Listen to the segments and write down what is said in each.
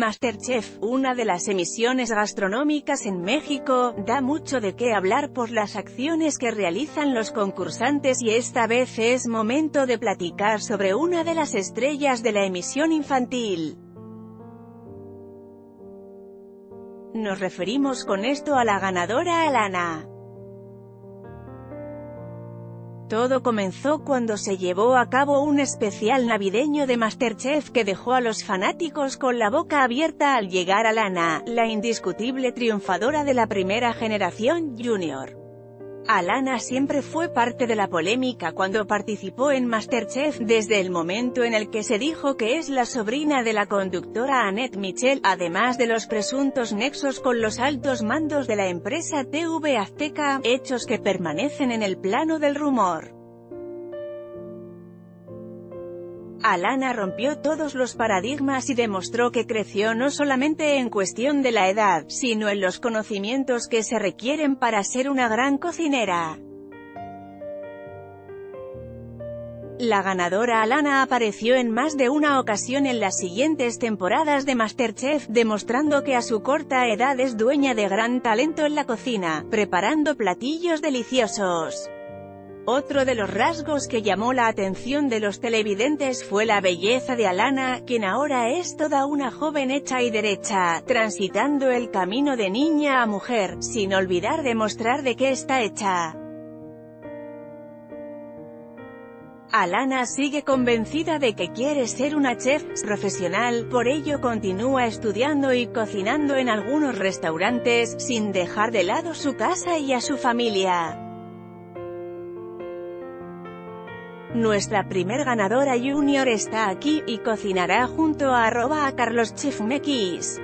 Masterchef, una de las emisiones gastronómicas en México, da mucho de qué hablar por las acciones que realizan los concursantes y esta vez es momento de platicar sobre una de las estrellas de la emisión infantil. Nos referimos con esto a la ganadora Alana. Todo comenzó cuando se llevó a cabo un especial navideño de Masterchef que dejó a los fanáticos con la boca abierta al llegar a Lana, la indiscutible triunfadora de la primera generación Junior. Alana siempre fue parte de la polémica cuando participó en Masterchef, desde el momento en el que se dijo que es la sobrina de la conductora Annette Michel, además de los presuntos nexos con los altos mandos de la empresa TV Azteca, hechos que permanecen en el plano del rumor. Alana rompió todos los paradigmas y demostró que creció no solamente en cuestión de la edad, sino en los conocimientos que se requieren para ser una gran cocinera. La ganadora Alana apareció en más de una ocasión en las siguientes temporadas de Masterchef, demostrando que a su corta edad es dueña de gran talento en la cocina, preparando platillos deliciosos. Otro de los rasgos que llamó la atención de los televidentes fue la belleza de Alana, quien ahora es toda una joven hecha y derecha, transitando el camino de niña a mujer, sin olvidar demostrar de qué está hecha. Alana sigue convencida de que quiere ser una chef profesional, por ello continúa estudiando y cocinando en algunos restaurantes, sin dejar de lado su casa y a su familia. Nuestra primer ganadora junior está aquí, y cocinará junto a arroba a Carlos Chifmequis.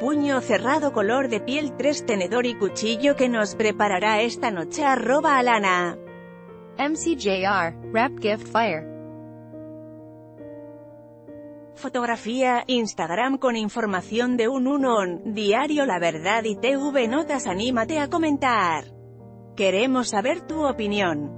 Puño cerrado color de piel 3 tenedor y cuchillo que nos preparará esta noche arroba Alana. MCJR, Rap Gift Fire. Fotografía, Instagram con información de un unon, Diario La Verdad y TV Notas anímate a comentar. Queremos saber tu opinión.